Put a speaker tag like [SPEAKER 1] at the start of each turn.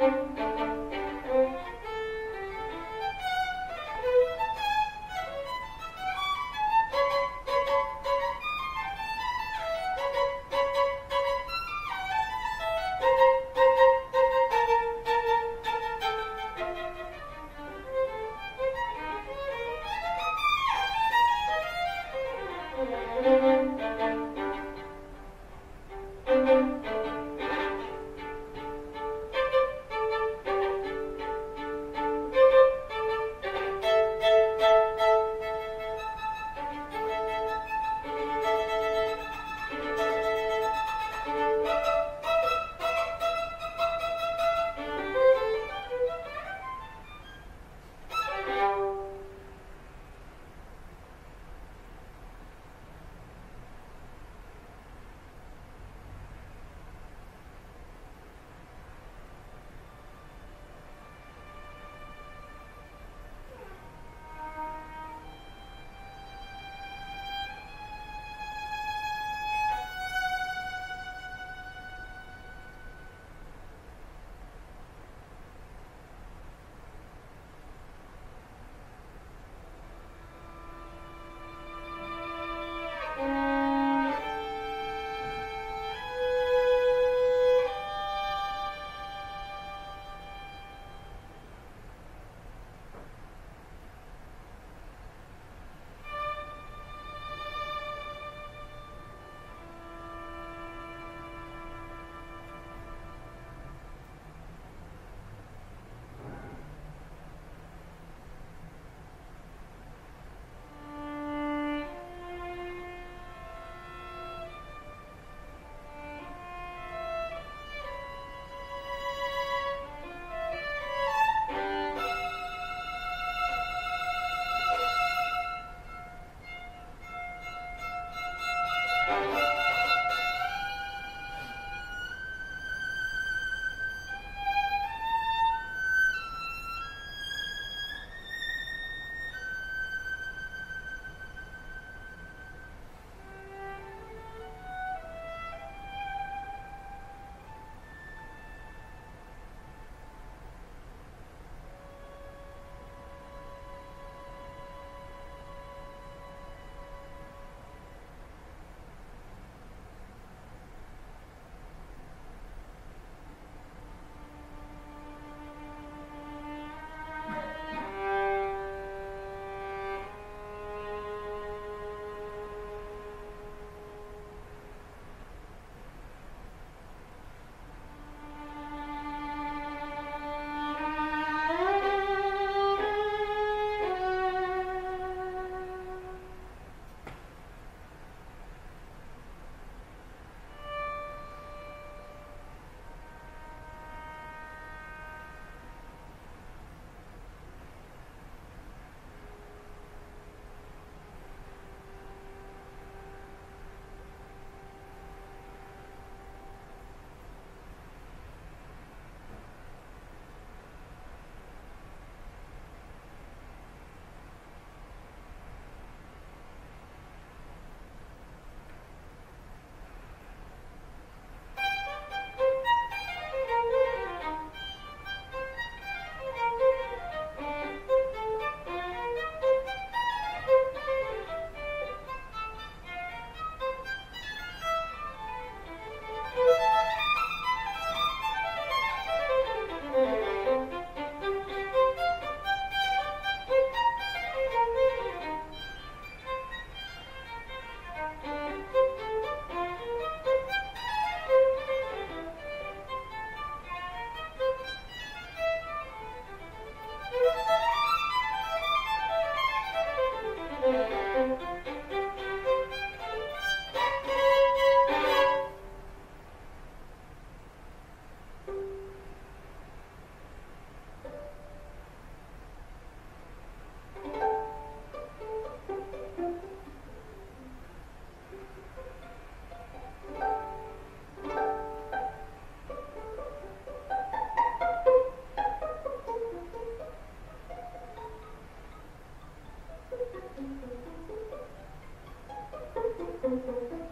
[SPEAKER 1] Música Thank you.